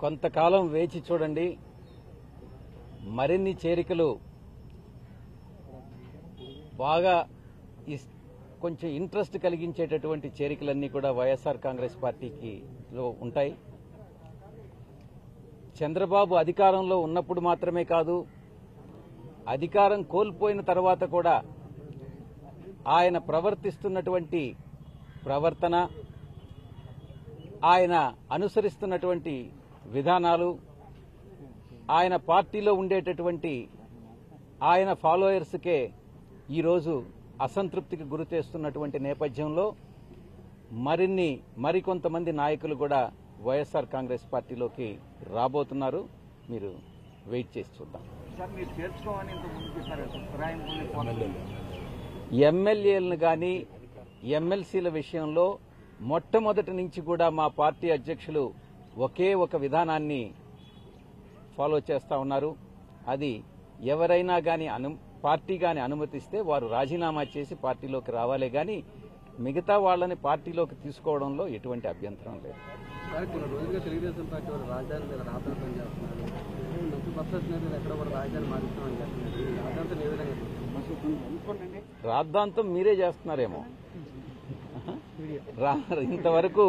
కొంతకాలం వేచి చూడండి. మరిన్ని చేరికలు బాగా ఇస్- కొంచెం ఇంట్రెస్ట్ కలిగించేటటువంటి చేరికలన్నీ కూడా వైఎస్ఆర్ కాంగ్రెస్ పార్టీకి లో ఉంటాయి. చంద్రబాబు అధికారంలో ఉన్నప్పుడు మాత్రమే కాదు అధికారం కోల్పోయిన తర్వాత కూడా ఆయన ప్రవర్తిస్తున్నటువంటి ప్రవర్తన ఆయన అనుసరిస్తున్నటువంటి విధానాలు ఆయన పార్టీలో ఉండేటటువంటి ఆయన ఫాలోయర్స్కే ఈరోజు అసంతృప్తికి గురి చేస్తున్నటువంటి నేపథ్యంలో మరిన్ని మరికొంతమంది నాయకులు కూడా వైఎస్ఆర్ కాంగ్రెస్ పార్టీలోకి రాబోతున్నారు మీరు వెయిట్ చేసి చూద్దాం. ఎమ్మెల్యేలను కానీ ఎమ్మెల్సీల విషయంలో మొట్టమొదటి నుంచి కూడా మా పార్టీ అధ్యక్షులు ఒకే ఒక విధానాన్ని ఫాలో చేస్తా ఉన్నారు. అది ఎవరైనా కానీ అను పార్టీ కానీ అనుమతిస్తే వారు రాజీనామా చేసి పార్టీలోకి రావాలే కానీ మిగతా వాళ్ళని పార్టీలోకి తీసుకోవడంలో ఎటువంటి అభ్యంతరం లేదు? రాద్ధాంతం మీరే చేస్తున్నారేమో. రా- ఇంతవరకు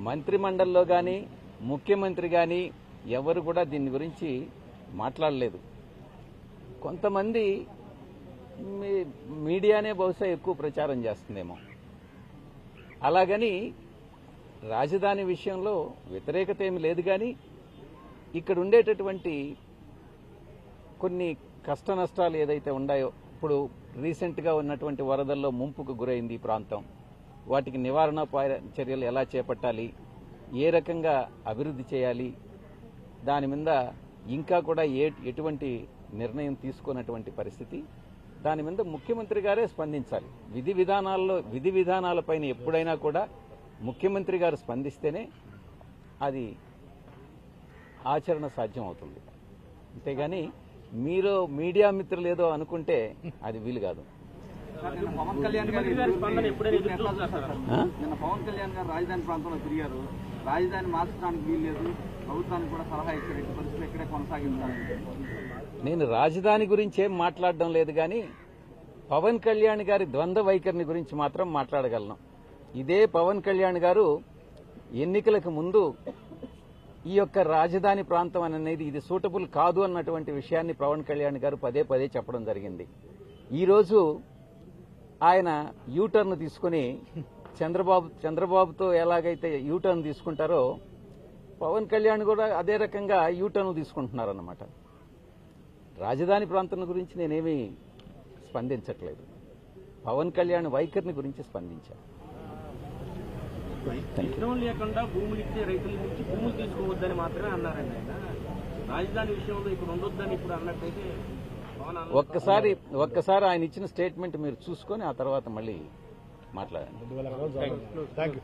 మంత్రిమండలిలో కానీ ముఖ్యమంత్రి కానీ ఎవరు కూడా దీని గురించి మాట్లాడలేదు. కొంతమంది మీ- మీడియానే బహుశా ఎక్కువ ప్రచారం చేస్తుందేమో. అలాగని రాజధాని విషయంలో వ్యతిరేకత ఏమి లేదు కానీ ఇక్కడ ఉండేటటువంటి కొన్ని కష్ట నష్టాలు ఏదైతే ఉన్నాయో ఇప్పుడు రీసెంట్గా ఉన్నటువంటి వరదల్లో ముంపుకు గురైంది ఈ ప్రాంతం. వాటికి నివారణ చర్యలు ఎలా చేపట్టాలి? ఏ రకంగా అభివృద్ధి చేయాలి? దాని మీద ఇంకా కూడా ఏ ఎటువంటి నిర్ణయం తీసుకున్నటువంటి పరిస్థితి? దాని మీద ముఖ్యమంత్రి గారే స్పందించాలి. విధి విధానాల్లో విధి విధానాలపైన ఎప్పుడైనా కూడా ముఖ్యమంత్రి గారు స్పందిస్తేనే అది ఆచరణ సాధ్యం అవుతుంది అంతేగాని మీరు మీడియా మిత్రులు ఏదో అనుకుంటే అది వీలు కాదు. పవన్ కళ్యాణ్ గారు రాజధాని ప్రాంతంలో తిరిగారు. రాజధాని మార్చడానికి వీల్లేదు ప్రభుత్వానికి కూడా సలహా ఇచ్చారు. ఎట్టి పరిస్థితులు ఇక్కడే కొనసాగించాలని నేను రాజధాని గురించి ఏం మాట్లాడడం లేదు కానీ పవన్ కళ్యాణ్ గారి ద్వంద్వ వైఖరిని గురించి మాత్రం మాట్లాడగలను. ఇదే పవన్ కళ్యాణ్ గారు ఎన్నికలకు ముందు ఈ యొక్క రాజధాని ప్రాంతం అనేది ఇది సూటబుల్ కాదు అన్నటువంటి విషయాన్ని పవన్ కళ్యాణ్ గారు పదే పదే చెప్పడం జరిగింది. ఈరోజు ఆయన యూటర్న్ తీసుకుని చంద్రబాబు చంద్రబాబుతో ఎలాగైతే యూటర్న్ తీసుకుంటారో పవన్ కళ్యాణ్ కూడా అదే రకంగా యూటర్న్ తీసుకుంటున్నారన్నమాట. రాజధాని ప్రాంతం గురించి నేనేమీ స్పందించట్లేదు. పవన్ కళ్యాణ్ వైఖరిని గురించి స్పందించాను ఇష్టం లేకుండా భూములు ఇచ్చే రైతుల నుంచి భూములు తీసుకోవద్దని మాత్రమే అన్నారండి ఆయన. రాజధాని విషయంలో ఇప్పుడు ఉండొద్దని ఇప్పుడు అన్నట్టయితే ఒక్కసారి ఒక్కసారి ఆయన ఇచ్చిన స్టేట్మెంట్ మీరు చూసుకొని ఆ తర్వాత మళ్ళీ మాట్లాడండి